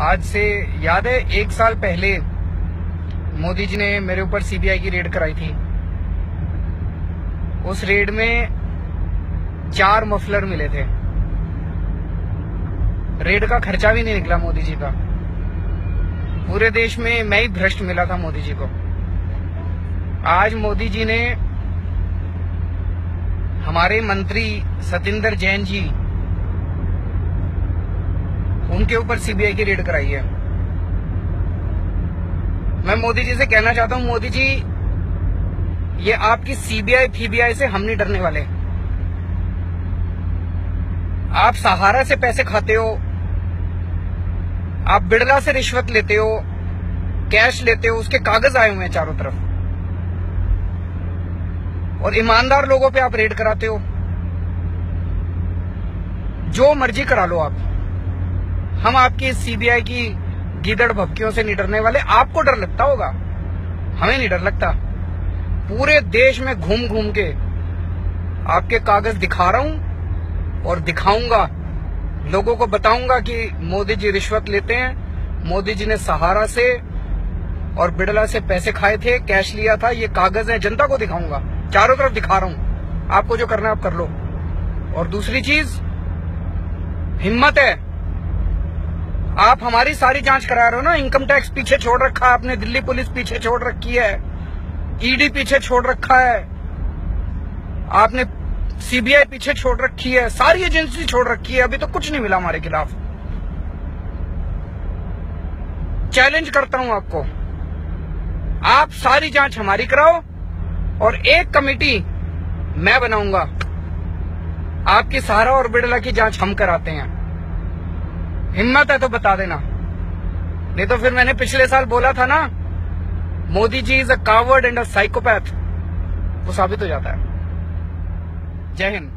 आज से याद है, एक साल पहले मोदी जी ने मेरे ऊपर सीबीआई की रेड कराई थी। उस रेड में चार मफलर मिले थे। रेड का खर्चा भी नहीं निकला मोदी जी का। पूरे देश में मैं ही भ्रष्ट मिला था मोदी जी को। आज मोदी जी ने हमारे मंत्री सतिंदर जैन जी उनके ऊपर सीबीआई की रेड कराई है। मैं मोदी जी से कहना चाहता हूँ, मोदी जी, ये आपकी सीबीआई फीबीआई से हम नहीं डरने वाले। आप सहारा से पैसे खाते हो, आप बिड़ला से रिश्वत लेते हो, कैश लेते हो, उसके कागज़ आए हुए हैं चारों तरफ़। और ईमानदार लोगों पे आप रेड कराते हो। जो मर्ज़ी करा लो आप। हम आपकी सीबीआई की गिदड़ भपकियों से नहीं डरने वाले, आपको डर लगता होगा? हमें नहीं डर लगता। पूरे देश में घूम घूम के आपके कागज़ दिखा रहा हूँ और दिखाऊँगा। लोगों को बताऊँगा कि मोदी जी रिश्वत लेते हैं, मोदी जी ने सहारा से और बिड़ला से पैसे खाए थे, कैश लिया था, ये कागज़ है, जनता को दिखाऊँगा। चारों तरफ़ दिखा रहा हूँ। आपको जो करना है आप कर लो। और दूसरी चीज़, हिम्मत है आप हमारी सारी जाँच करा रहे हो ना? इनकम टैक्स पीछे छोड़ रखा है आपने, दिल्ली पुलिस पीछे छोड़ रखी है। ईडी पीछे छोड़ रखा है। आपने सीबीआई पीछे छोड़ रखी है। सारी एजेंसी छोड़ रखी है। अभी तो कुछ नहीं मिला हमारे खिलाफ। चैलेंज करता हूँ आपको। आप सारी जाँच हमारी कराओ और एक कमेटी मैं बनाऊँगा। आपकी सहारा और बिड़ला की जाँच हम कराते हैं। हिम्मत है तो बता देना। नहीं तो फिर मैंने पिछले साल बोला था ना, Modi ji is a coward and a psychopath वो साबित हो जाता है। जय हिंद।